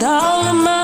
dalma.